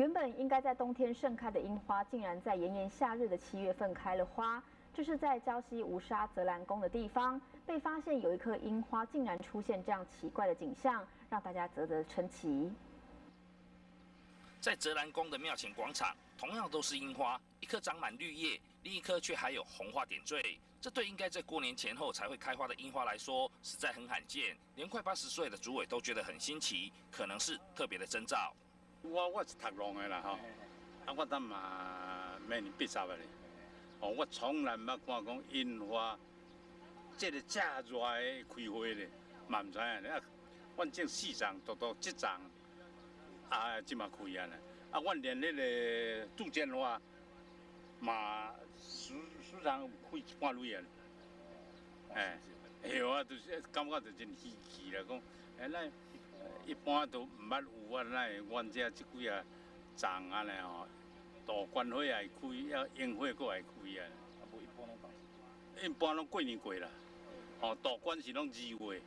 原本应该在冬天盛开的樱花，竟然在炎炎夏日的七月份开了花。这是在礁溪吴沙泽兰宫的地方，被发现有一棵樱花竟然出现这样奇怪的景象，让大家啧啧称奇。在泽兰宫的庙前广场，同样都是樱花，一棵长满绿叶，另一棵却还有红花点缀。这对应该在过年前后才会开花的樱花来说，实在很罕见。连快八十岁的主委都觉得很新奇，可能是特别的征兆。我我是读龙的啦吼，啊我当嘛明年八十了咧，哦我从来捌看讲樱花，这个这热的开花咧，嘛唔知影咧。啊，阮种四张，都都七张。啊，即嘛开啊咧！啊，阮连迄个杜鹃花嘛，时时常开一半蕊啊。哎，系啊，就是感觉就真稀奇啦，讲哎那一般都毋捌有啊，那阮遮即几啊丛啊咧吼，大关花也开，要樱花阁会开啊。一般拢过年过啦。哦，大关是拢二月，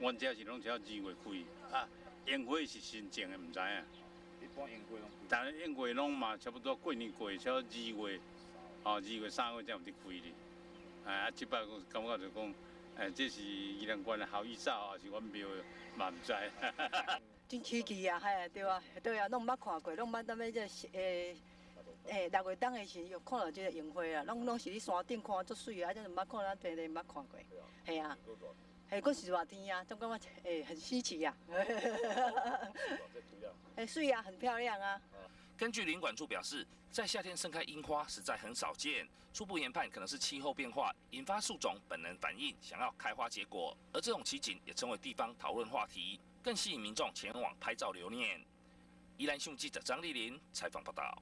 阮遮是拢只二月开啊。樱花是新种的，唔知啊。一般樱花拢，但系樱花拢嘛差不多过年过，差二月，哦二月三月才有得开哩。哎啊，即摆感觉就讲，哎，这是宜兰县的好意照，还是阮庙嘛唔知。真稀奇啊，嘿，对啊，对啊，拢毋捌看过，拢捌踮咧这诶诶六月冬的时有看到这个樱花啊，拢拢是伫山顶看足水啊，真毋捌看咱平地毋捌看过，系啊。哎，过是热天呀，总感觉诶很稀奇呀。哎，水呀，很漂亮啊。根据林管处表示，在夏天盛开樱花实在很少见，初步研判可能是气候变化引发树种本能反应，想要开花结果。而这种奇景也成为地方讨论话题，更吸引民众前往拍照留念。宜兰新闻记者张丽玲采访报道。